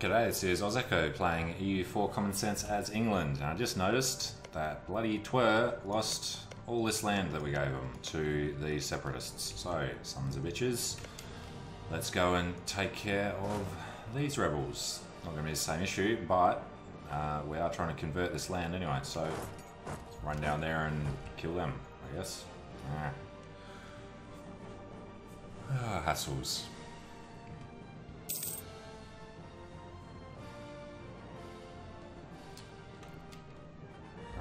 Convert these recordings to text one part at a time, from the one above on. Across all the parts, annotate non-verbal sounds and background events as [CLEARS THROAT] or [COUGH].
G'day, this is ausEcko playing EU4 Common Sense as England. And I just noticed that bloody Tver lost all this land that we gave them to the separatists. So, sons of bitches, let's go and take care of these rebels. Not going to be the same issue, but uh, we are trying to convert this land anyway, so run down there and kill them, I guess. Ah. Ah, hassles.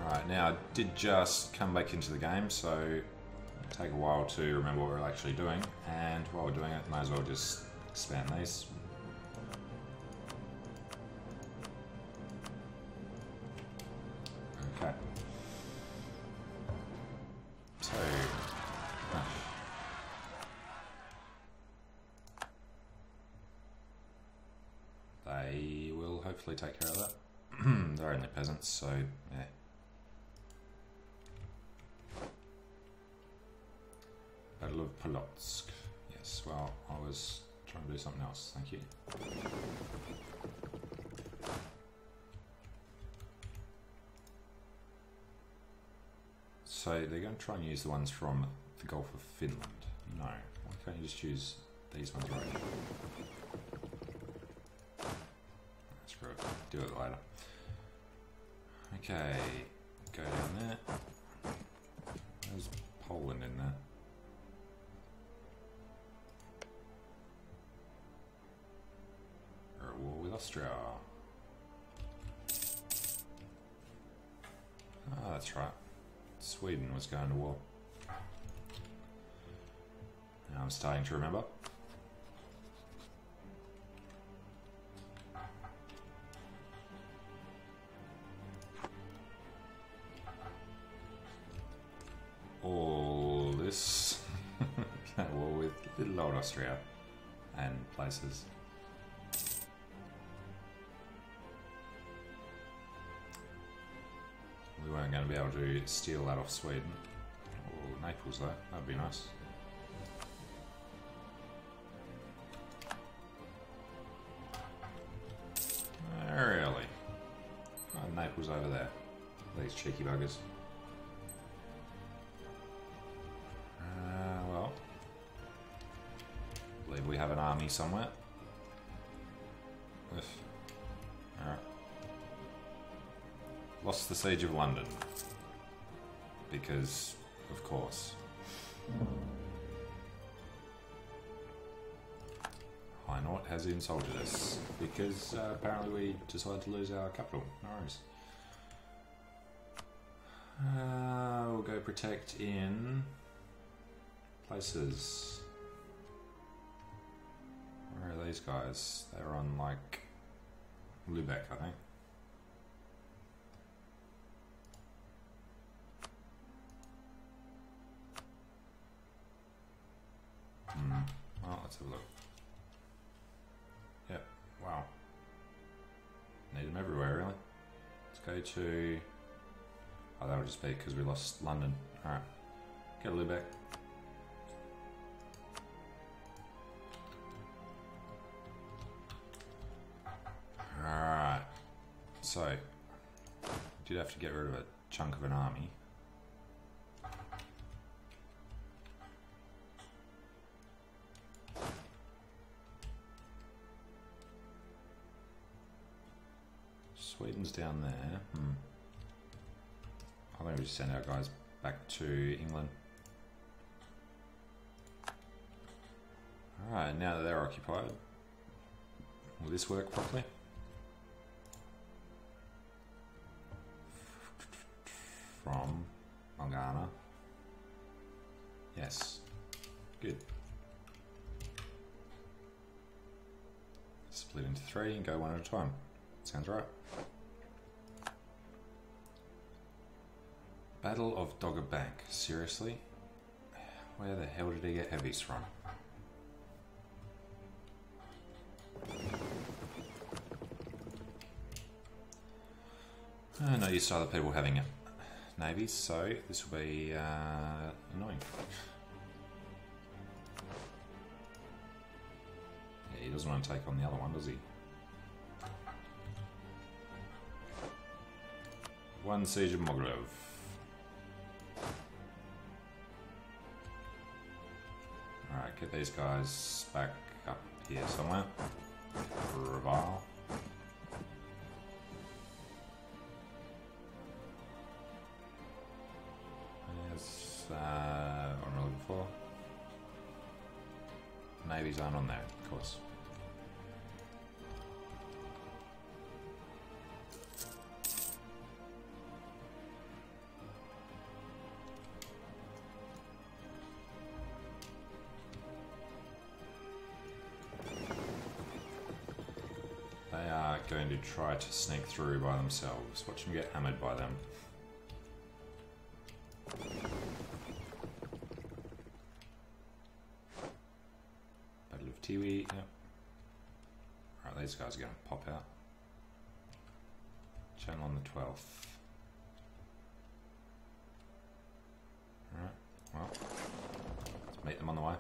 Alright, now I did just come back into the game, so take a while to remember what we're actually doing, and while we're doing it, might as well just expand these. Okay. So... ah. They will hopefully take care of that. [CLEARS THROAT] They're only peasants, so yeah. Battle of Polotsk. Yes, well, I was trying to do something else. Thank you. So they're going to try and use the ones from the Gulf of Finland. No, why can't you just use these ones right here? Screw it, do it later. Okay, go down there. That's right. Sweden was going to war. Now I'm starting to remember. All this [LAUGHS] at war with little old Austria and places. Weren't going to be able to steal that off Sweden. Or Naples though, that'd be nice. Really? Oh, Naples over there. These cheeky buggers. Uh, well. Believe we have an army somewhere. Alright. Lost the Siege of London. Because, of course. Hainaut has insulted us. Because uh, apparently we decided to lose our capital. No worries. Uh, we'll go protect in places. Where are these guys? They're on like Lubeck, I think. Hmm. Well, let's have a look. Yep. Wow. Need them everywhere, really. Let's go to. Oh, that'll just be because we lost London. Alright. get a to back. Alright. So, did have to get rid of a chunk of an army. Down there. Hmm. I think we just send our guys back to England. Alright, now that they're occupied, will this work properly? From Malgana. Yes. Good. Split into three and go one at a time. Sounds right. Battle of Dogger Bank. Seriously? Where the hell did he get heavies from? Oh, no use to other people having navies, so this will be uh, annoying. Yeah, he doesn't want to take on the other one, does he? One Siege of Mogrove. Alright, get these guys back up here somewhere. Reval. Yes, uh, what am I looking for? Navies aren't on there, of course. Try to sneak through by themselves. Watch them get hammered by them. Battle of Tiwi, yep. Alright, these guys are going to pop out. Channel on the 12th. Alright, well, let's meet them on the way.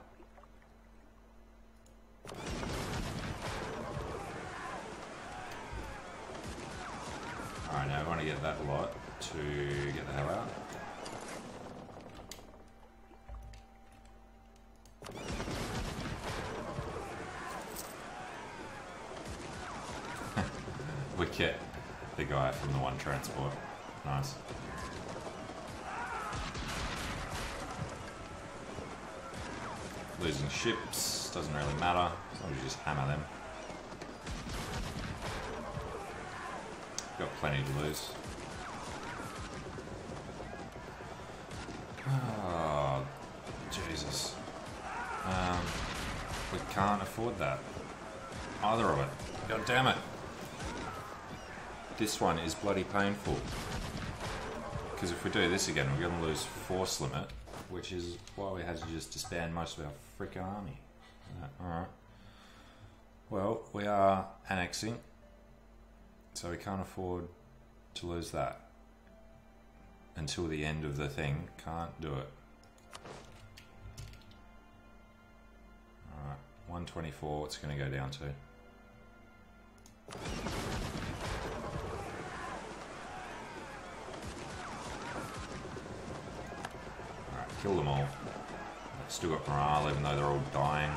That lot to get the hell out. [LAUGHS] we get the guy from the one transport. Nice. Losing ships doesn't really matter, as long as you just hammer them. Got plenty to lose. Can't afford that. Either of it. God damn it. This one is bloody painful. Because if we do this again, we're going to lose force limit, which is why we had to just disband most of our frickin' army. Alright. Well, we are annexing, so we can't afford to lose that. Until the end of the thing, can't do it. 124, it's going to go down to. Alright, kill them all. Still got morale even though they're all dying.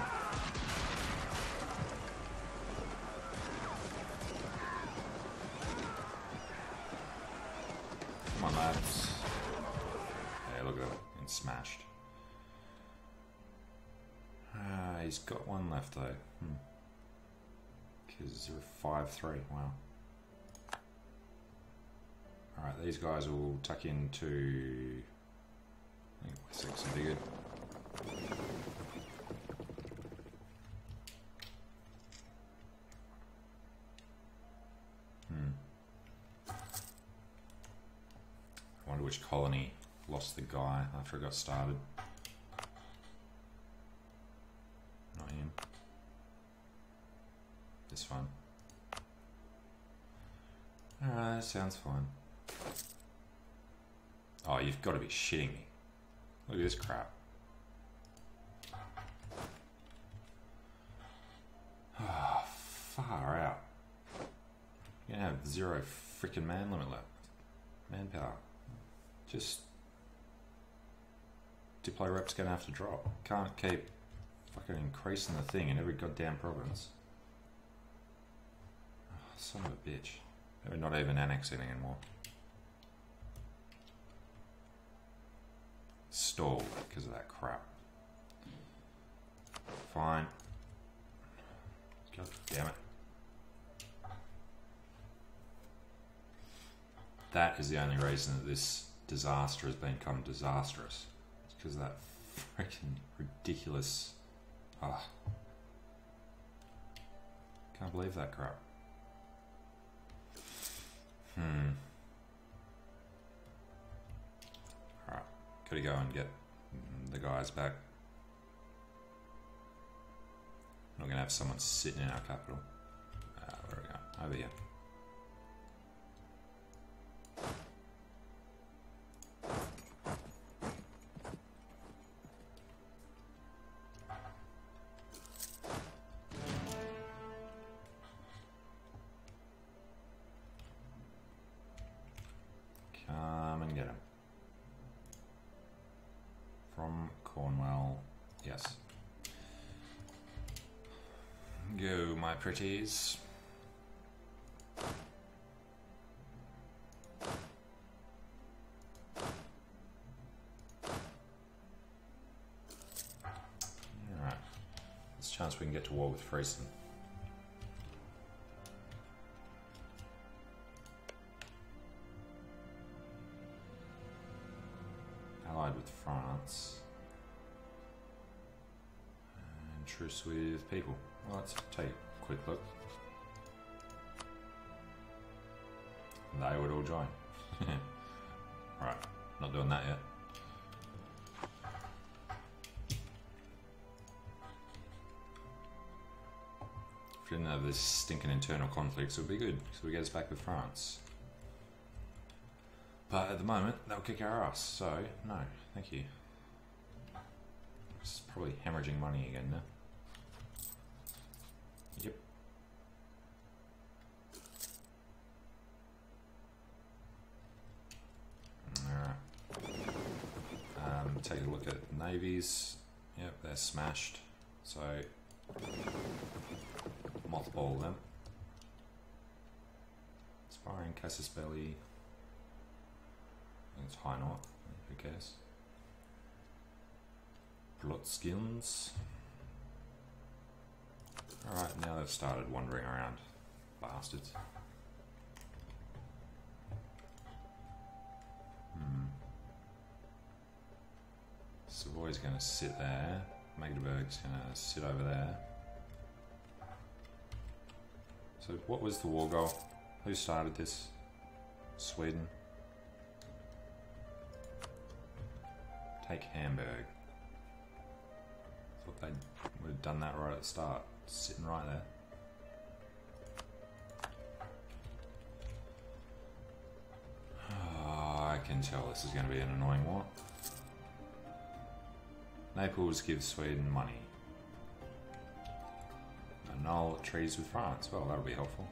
Come on, lads. Yeah, look at that. Getting smashed. Ah, he's got one left though. Hmm. Because they're 5 3. Wow. Alright, these guys will tuck into. I think Wessex will be good. Hmm. I wonder which colony lost the guy after it got started. Not him. This one. Sounds fine. Oh, you've got to be shitting me. Look at this crap. Ah, far out. You're gonna have zero freaking man limit left. Manpower. Just. Diplo rep's gonna have to drop. Can't keep fucking increasing the thing in every goddamn province. Oh, son of a bitch. We're not even annexing anymore. Stalled because of that crap. Fine. God damn it. That is the only reason that this disaster has become disastrous. It's because of that freaking ridiculous. Ah. Can't believe that crap. Hmm. Alright. Gotta go and get the guys back. We're gonna have someone sitting in our capital. Uh, where are we going? Over here. Go, my pretties. Alright. There's a chance we can get to war with Friesland. With people. Let's take a quick look. They would all join. [LAUGHS] right, not doing that yet. If we didn't have this stinking internal conflicts, it would be good, because we get us back with France. But at the moment, they'll kick our ass, so no, thank you. It's probably hemorrhaging money again now. Yep. Alright. Um, take a look at navies. Yep, they're smashed. So, mothball them. Inspiring Casus Belli. It's Hainaut. Who cares? Blotskins. Alright, now they've started wandering around. Bastards. Savoy's going to sit there. Magdeburg's going to sit over there. So, what was the war goal? Who started this? Sweden. Take Hamburg. Thought they would have done that right at the start. Sitting right there. Oh, I can tell this is going to be an annoying war. Naples gives Sweden money. Annul treaties with France. Well, that'll be helpful.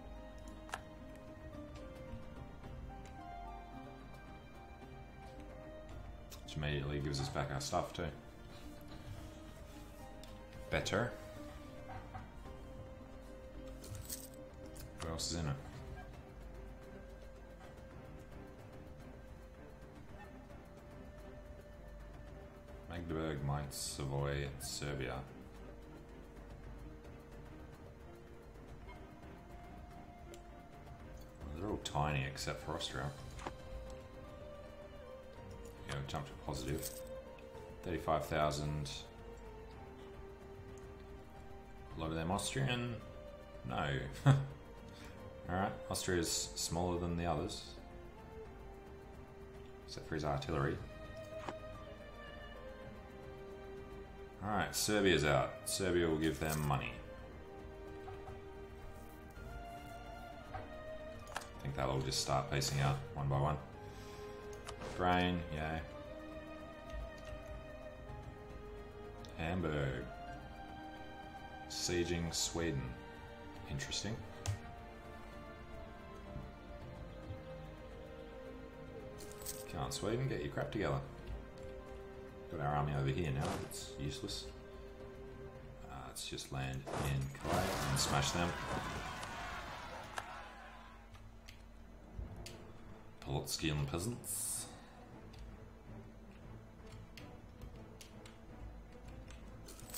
Which immediately gives us back our stuff too. Better. What else is in it? Magdeburg, Mainz, Savoy, and Serbia. They're all tiny except for Austria. Yeah, we jumped to positive. 35,000. A lot of them Austrian? No. [LAUGHS] Alright, Austria's smaller than the others. Except for his artillery. Alright, Serbia's out. Serbia will give them money. I think they'll all just start pacing out one by one. Brain, yeah. Hamburg. Sieging Sweden. Interesting. Can't Sweden, get your crap together. Got our army over here now, it's useless. Uh, let's just land in Calais and smash them. Polotskian peasants.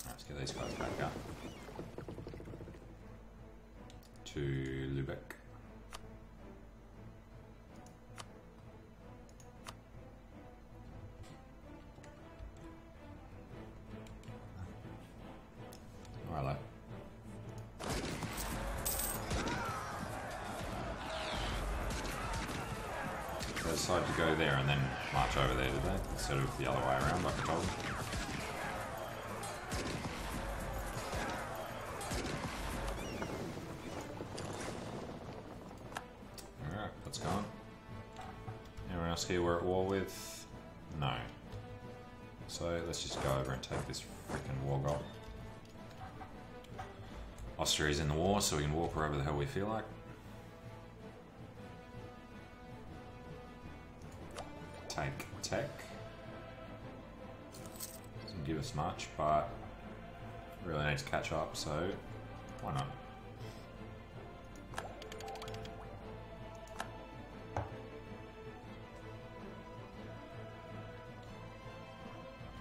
Let's get these guys back up. They decided to go there and then march over there, did they? Instead of the other way around, like I told them. Alright, that's gone. Anyone else here we're at war with? No. So let's just go over and take this freaking war goal. Austria's in the war, so we can walk wherever the hell we feel like. attack. Doesn't give us much, but really need to catch up, so why not?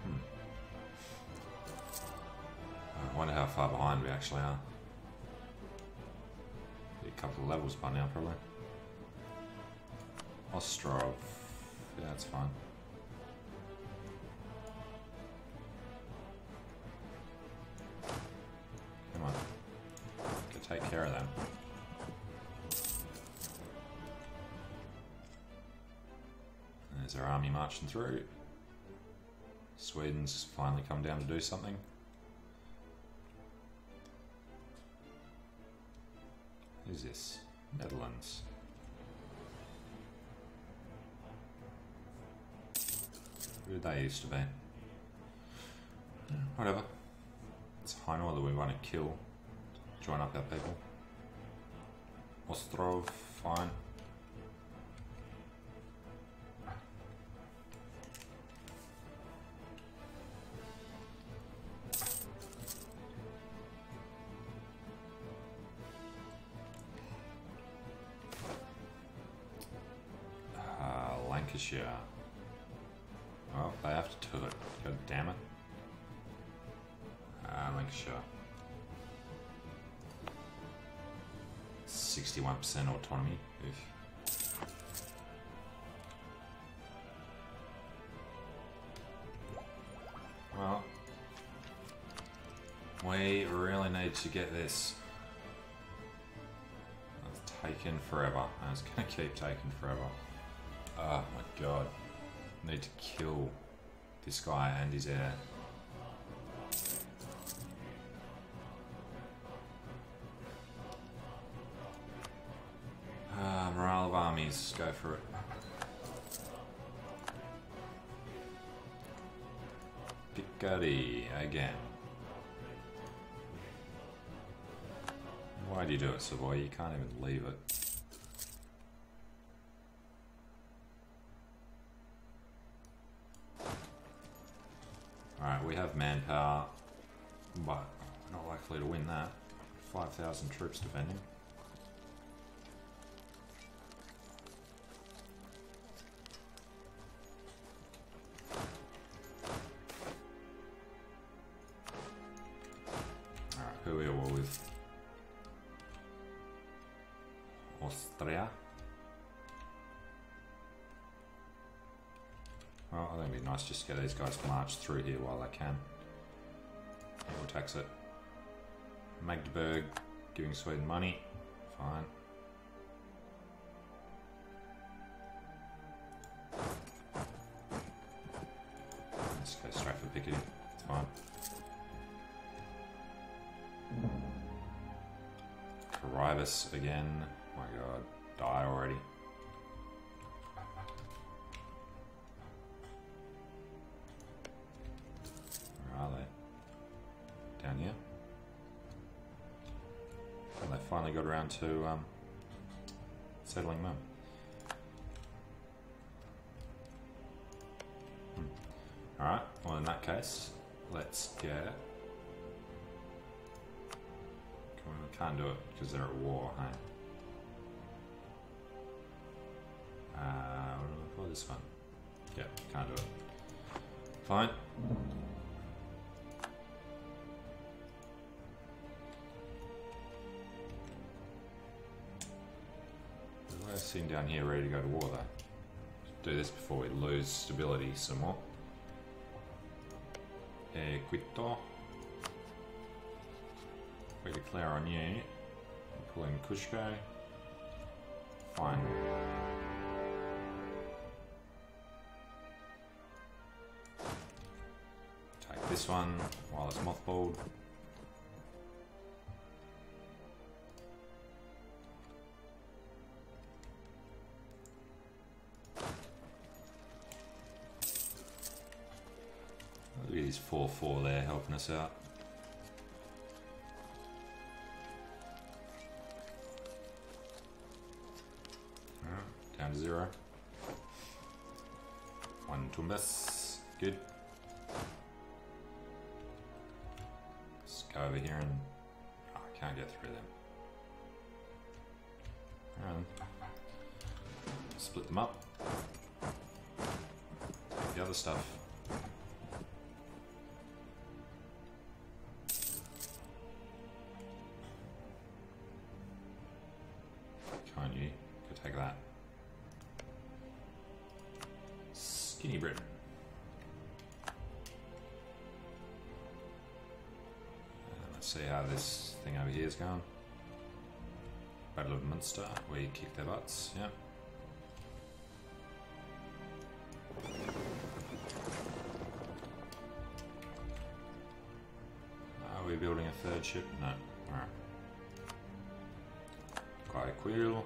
Hmm. I wonder how far behind we actually are. Be a couple of levels by now, probably. Ostrov. Yeah, that's fine. Marching through. Sweden's finally come down to do something. Who's this? Netherlands. Who they used to be? Hmm, whatever. It's Hainaut that we want to kill. Join up our people. Ostrov, fine. Uh, Lancashire. Oh, they have to do it. God damn it. Uh, Lancashire. 61% autonomy. Oof. Well, we really need to get this. It's taken forever, and it's going to keep taking forever. Oh my god. Need to kill this guy and his heir. Ah, morale of armies, go for it. Picardy again. Why do you do it, Savoy? You can't even leave it. That. 5,000 troops defending. Alright, who are we all with? Austria. Well, I think it'd be nice just to get these guys marched through here while they can. We'll tax it. Magdeburg giving Sweden money. Fine. Let's go straight for Picardy. It's fine. Caribus again. my god. Die already. Finally got around to um, settling them. Hmm. Alright, well in that case, let's get... We can't do it because they're at war, hey? Uh, what do we call this one? Yeah, can't do it. Fine. Sitting down here ready to go to war though. Do this before we lose stability some more. Equito. We declare on you. Pull in Kushko. Fine. Take this one while it's mothballed. 4-4 there helping us out. Down to zero. One Tumbas. Good. Let's go over here and... Oh, I can't get through them. Split them up. The other stuff. This thing over here is going. Battle of Munster, we kick their butts, yep. Are we building a third ship? No. Alright. Guayaquil.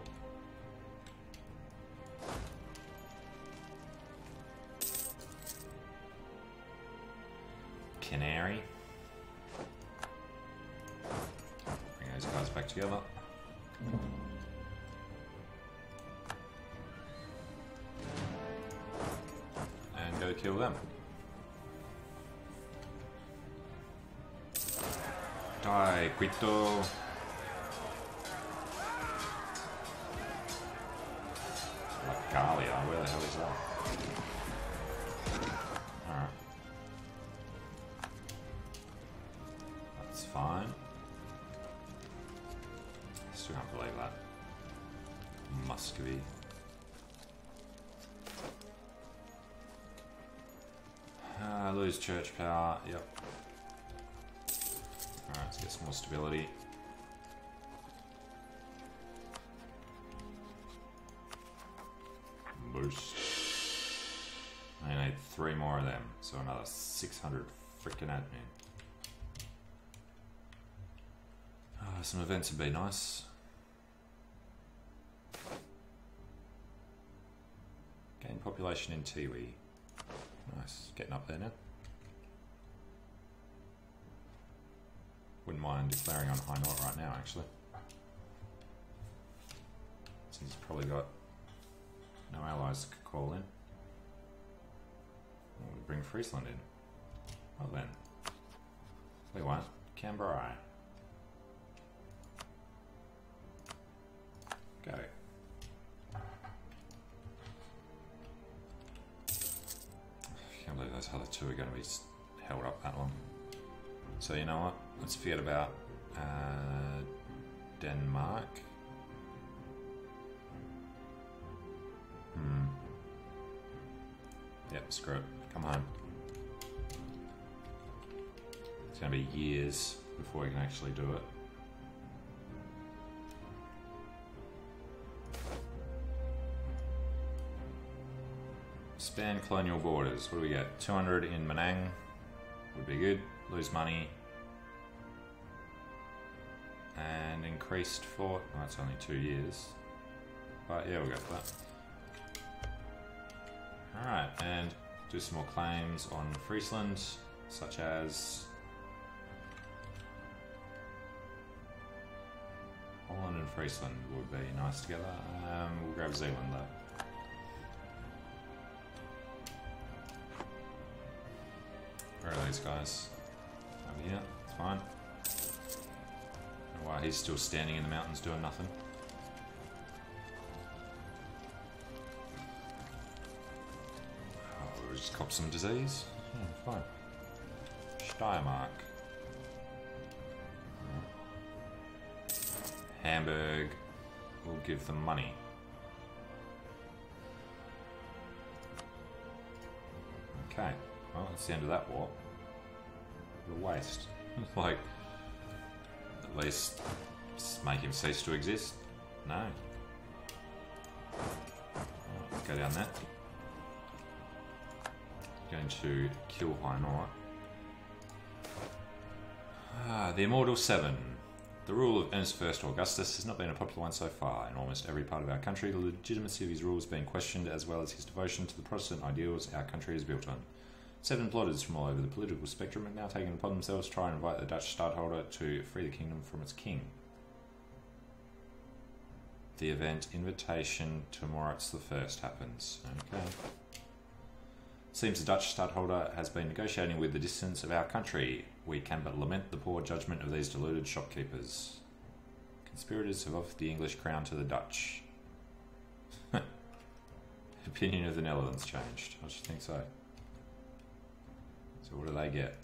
Canary. Together. And go kill them. Die, Quito. Uh, lose church power, yep. Alright, let's get some more stability. Boost. I need three more of them, so another 600 freaking admin. Uh, some events would be nice. Population in Tiwi. Nice, getting up there now. Wouldn't mind declaring on Hainaut right now, actually. Since he's probably got no allies to call in. Bring Friesland in. Well then. We want Canberra. Go. Those other two are going to be held up that long. So you know what? Let's forget about uh, Denmark. Hmm. Yep, screw it. Come on. It's going to be years before we can actually do it. Span colonial borders. What do we get? 200 in Manang would be good. Lose money. And increased for... Well, that's only two years. But yeah, we'll go for that. Alright, and do some more claims on Friesland, such as Holland and Friesland would be nice together. Um, we'll grab Zealand though. Guys? Over here, it's fine. Why he's still standing in the mountains doing nothing. Oh, we'll just cop some disease. Hmm, fine. Steiermark. Hamburg. We'll give them money. Okay. Well, that's the end of that war. A waste. [LAUGHS] like, at least make him cease to exist? No. Go down that. Going to kill Hainaut. Ah, the Immortal Seven. The rule of Ernest I Augustus has not been a popular one so far. In almost every part of our country, the legitimacy of his rule has been questioned, as well as his devotion to the Protestant ideals our country is built on. Seven plotters from all over the political spectrum have now taken upon themselves to try and invite the Dutch stadtholder to free the kingdom from its king. The event Invitation to Moritz I happens. Okay. Seems the Dutch stadtholder has been negotiating with the distance of our country. We can but lament the poor judgment of these deluded shopkeepers. Conspirators have offered the English crown to the Dutch. [LAUGHS] Opinion of the Netherlands changed. I should think so. So what did I get?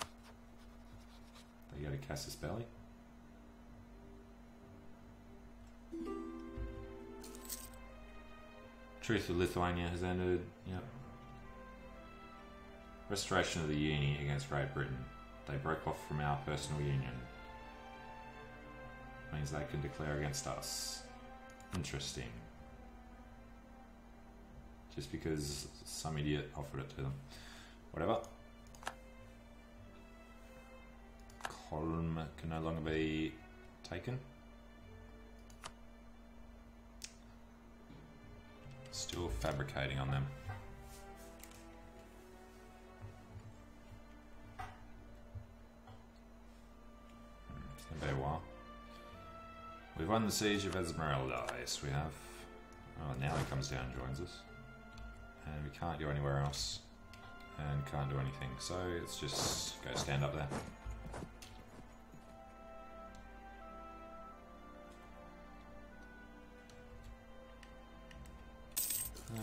I got a Casus Belli. Truth of Lithuania has ended. Yep. Restoration of the Union against Great Britain. They broke off from our personal union. Means they can declare against us. Interesting. Just because some idiot offered it to them. Whatever. Colm can no longer be taken. Still fabricating on them. It's gonna be a while. We've won the siege of Esmeralda. Yes, we have. Oh, now he comes down and joins us. And we can't go anywhere else. And can't do anything. So let's just go stand up there.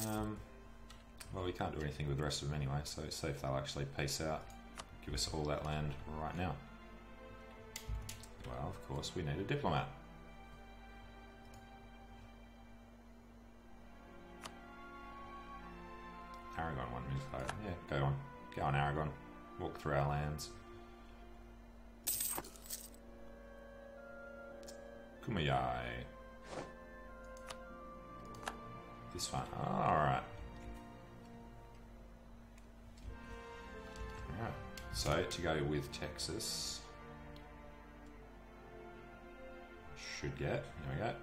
Um, well, we can't do anything with the rest of them anyway, so it's safe they'll actually peace out. Give us all that land right now. Well, of course, we need a diplomat. Aragon one five. Yeah, go on. Go on, Aragon. Walk through our lands. Kumayai. This one. Alright. Alright. So, to go with Texas. Should get. There we go.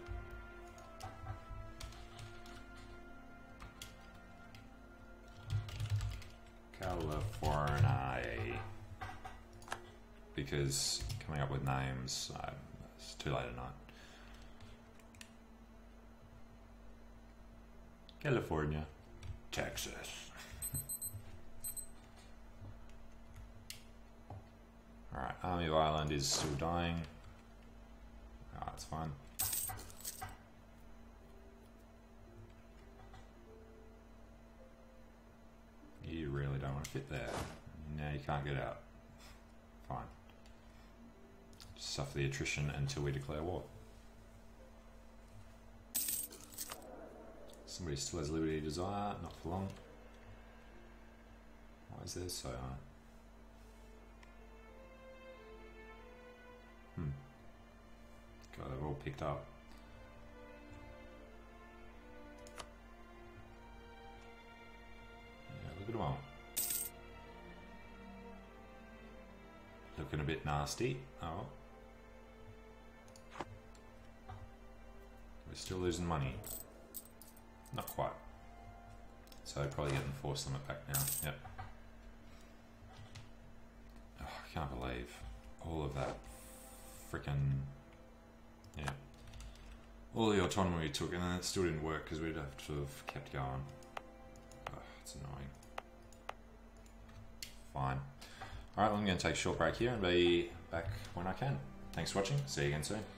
California. Because coming up with names, um, it's too late at night. California. Texas. Alright, Army of Ireland is still dying. Ah, it's fine. Want to fit there. Now you can't get out. Fine. Just suffer the attrition until we declare war. Somebody still has liberty desire, not for long. Why is theirs so high? Hmm. God, they've all picked up. Yeah, look at them all. Looking a bit nasty. Oh. We're still losing money. Not quite. So probably getting force limit back now. Yep. Oh, I can't believe all of that freaking yeah. All the autonomy we took and then it still didn't work because we'd have to have kept going. Oh, it's annoying. Fine. Alright, well, I'm going to take a short break here and be back when I can. Thanks for watching. See you again soon.